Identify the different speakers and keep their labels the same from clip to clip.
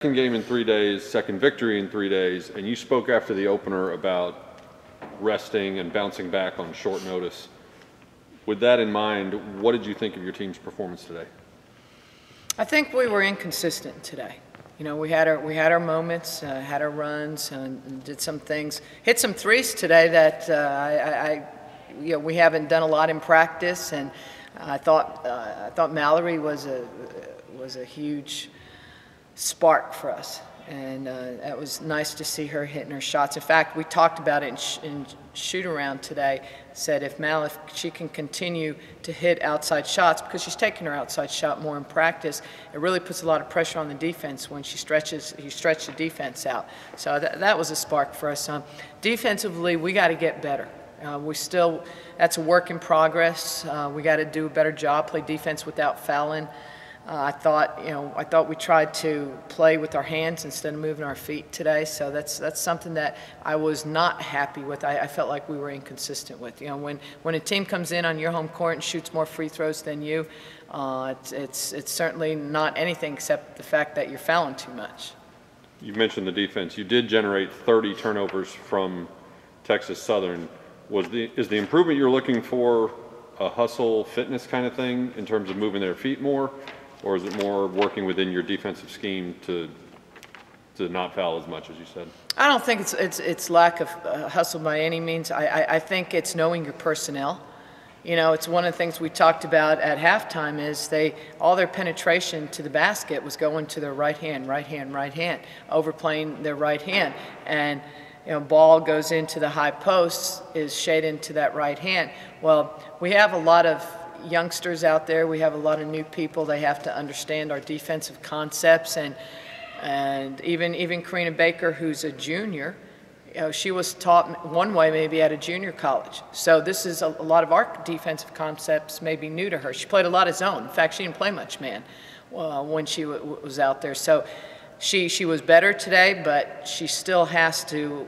Speaker 1: second game in three days, second victory in three days, and you spoke after the opener about resting and bouncing back on short notice. With that in mind, what did you think of your team's performance today?
Speaker 2: I think we were inconsistent today. You know, we had our we had our moments, uh, had our runs, and did some things, hit some threes today that uh, I, I, you know, we haven't done a lot in practice, and I thought uh, I thought Mallory was a was a huge spark for us. And uh, that was nice to see her hitting her shots. In fact, we talked about it in, sh in shoot around today. Said if Mal, if she can continue to hit outside shots, because she's taking her outside shot more in practice, it really puts a lot of pressure on the defense when she stretches, you stretch the defense out. So that, that was a spark for us. Um, defensively, we got to get better. Uh, we still, that's a work in progress. Uh, we got to do a better job, play defense without fouling. Uh, I thought, you know, I thought we tried to play with our hands instead of moving our feet today. So that's that's something that I was not happy with. I, I, felt like we were inconsistent with. You know, when when a team comes in on your home court and shoots more free throws than you, uh, it's, it's it's certainly not anything except the fact that you're fouling too much.
Speaker 1: You mentioned the defense. You did generate 30 turnovers from Texas Southern. Was the is the improvement you're looking for a hustle fitness kind of thing in terms of moving their feet more? Or is it more working within your defensive scheme to to not foul as much as you said?
Speaker 2: I don't think it's it's, it's lack of uh, hustle by any means. I, I, I think it's knowing your personnel. You know, it's one of the things we talked about at halftime is they all their penetration to the basket was going to their right hand, right hand, right hand, overplaying their right hand, and you know, ball goes into the high posts is shaded to that right hand. Well, we have a lot of youngsters out there. We have a lot of new people. They have to understand our defensive concepts. And, and even, even Karina Baker, who's a junior, you know, she was taught one way maybe at a junior college. So this is a, a lot of our defensive concepts may be new to her. She played a lot of zone. In fact, she didn't play much man uh, when she was out there. So she, she was better today, but she still has to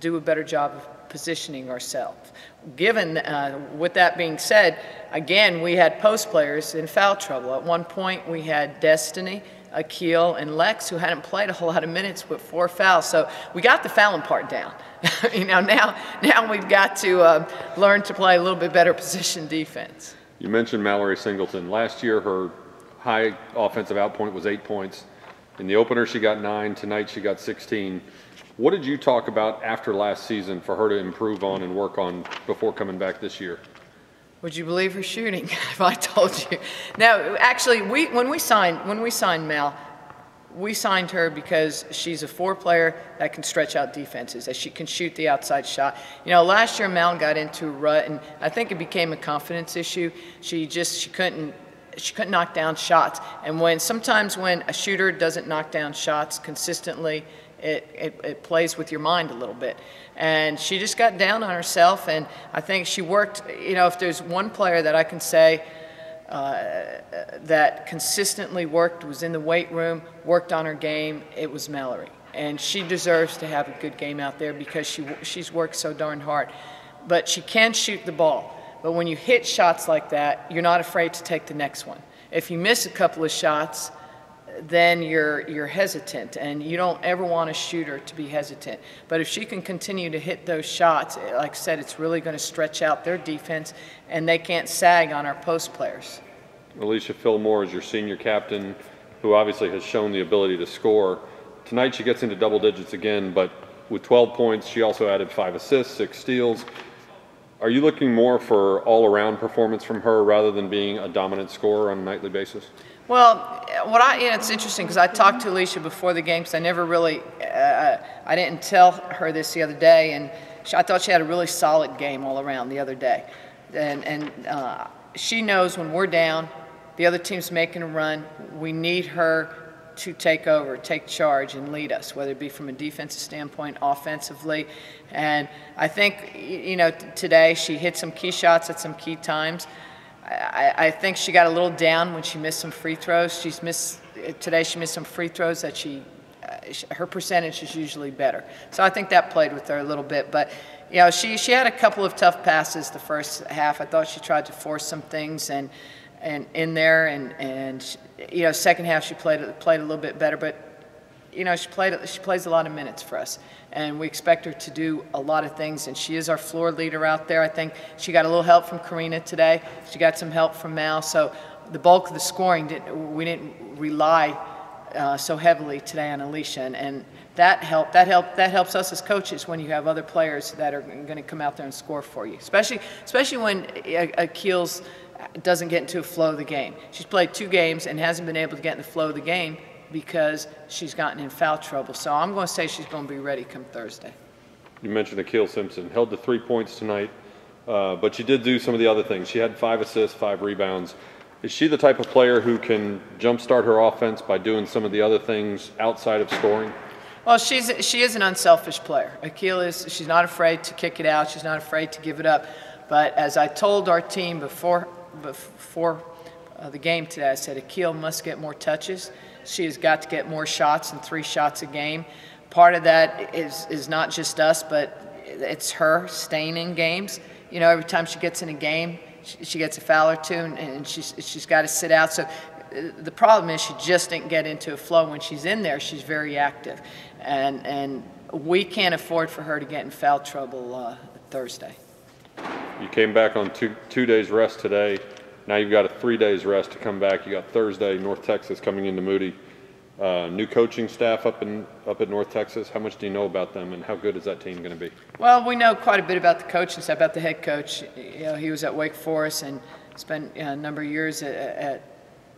Speaker 2: do a better job of positioning ourselves given, uh, with that being said, again, we had post players in foul trouble. At one point, we had Destiny, Akil, and Lex, who hadn't played a whole lot of minutes with four fouls. So we got the fouling part down. you know, now, now we've got to uh, learn to play a little bit better position defense.
Speaker 1: You mentioned Mallory Singleton. Last year, her high offensive outpoint was eight points. In the opener, she got nine. Tonight, she got 16. What did you talk about after last season for her to improve on and work on before coming back this year?
Speaker 2: Would you believe her shooting if I told you? No, actually, we, when, we signed, when we signed Mel, we signed her because she's a four player that can stretch out defenses, that she can shoot the outside shot. You know, last year Mel got into a rut, and I think it became a confidence issue. She just she couldn't she couldn't knock down shots, and when sometimes when a shooter doesn't knock down shots consistently, it, it, it, plays with your mind a little bit. And she just got down on herself, and I think she worked. You know, if there's one player that I can say uh, that consistently worked, was in the weight room, worked on her game, it was Mallory. And she deserves to have a good game out there because she, she's worked so darn hard. But she can shoot the ball. But when you hit shots like that, you're not afraid to take the next one. If you miss a couple of shots, then you're you're hesitant. And you don't ever want a shooter to be hesitant. But if she can continue to hit those shots like i said it's really going to stretch out their defense and they can't sag on our post players.
Speaker 1: Alicia fillmore is your senior captain who obviously has shown the ability to score. Tonight she gets into double digits again but with 12 points she also added five assists six steals. Are you looking more for all-around performance from her rather than being a dominant scorer on a nightly basis
Speaker 2: well, what I, you know, it's interesting because I talked to Alicia before the game because I never really, uh, I didn't tell her this the other day, and she, I thought she had a really solid game all around the other day. And, and uh, she knows when we're down, the other team's making a run, we need her to take over, take charge, and lead us, whether it be from a defensive standpoint, offensively. And I think, you know, today she hit some key shots at some key times. I, I, think she got a little down when she missed some free throws. She's missed today. She missed some free throws that she, uh, her percentage is usually better. So I think that played with her a little bit. But you know, she she had a couple of tough passes the first half. I thought she tried to force some things and and in there and and you know second half she played played a little bit better. But you know, she played, she plays a lot of minutes for us, and we expect her to do a lot of things, and she is our floor leader out there. I think she got a little help from Karina today. She got some help from Mal, so the bulk of the scoring, didn't, we didn't rely uh, so heavily today on Alicia, and, and that helped. That. That helps us as coaches when you have other players that are going to come out there and score for you, especially especially when Akil's doesn't get into a flow of the game. She's played two games and hasn't been able to get in the flow of the game because she's gotten in foul trouble. So I'm going to say she's going to be ready come Thursday.
Speaker 1: You mentioned Akil Simpson held the three points tonight, uh, but she did do some of the other things. She had five assists, five rebounds. Is she the type of player who can jumpstart her offense by doing some of the other things outside of scoring?
Speaker 2: Well, she's she is an unselfish player. Akil is she's not afraid to kick it out. She's not afraid to give it up. But as I told our team before before uh, the game today, I said Akil must get more touches. She has got to get more shots and three shots a game. Part of that is is not just us, but it's her staying in games. You know, every time she gets in a game, she, she gets a foul or two, and, and she's she's got to sit out. So the problem is she just didn't get into a flow. When she's in there, she's very active, and and we can't afford for her to get in foul trouble uh, Thursday.
Speaker 1: You came back on two two days rest today. Now you've got a three days rest to come back. You got Thursday, North Texas coming into Moody. Uh, new coaching staff up in up at North Texas. How much do you know about them, and how good is that team going to be?
Speaker 2: Well, we know quite a bit about the coaching staff, about the head coach. You know, he was at Wake Forest and spent a number of years at, at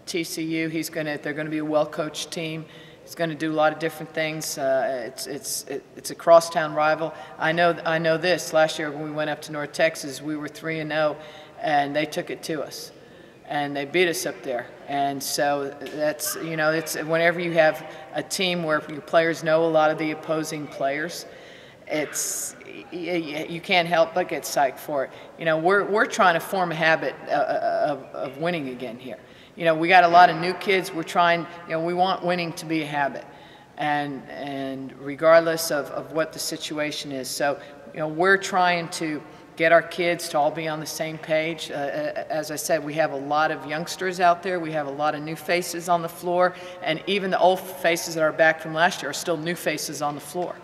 Speaker 2: TCU. He's going to, they're going to be a well-coached team. He's going to do a lot of different things. Uh, it's, it's, it, it's a crosstown rival. I know, I know this. Last year when we went up to North Texas, we were 3 and 0, and they took it to us. And they beat us up there. And so that's, you know, it's whenever you have a team where your players know a lot of the opposing players, it's you can't help but get psyched for it. You know, we're, we're trying to form a habit uh, uh, of, of winning again here you know, we got a lot of new kids. We're trying, you know, we want winning to be a habit. And, and regardless of, of what the situation is. So, you know, we're trying to get our kids to all be on the same page. Uh, uh, as I said, we have a lot of youngsters out there. We have a lot of new faces on the floor. And even the old faces that are back from last year are still new faces on the floor.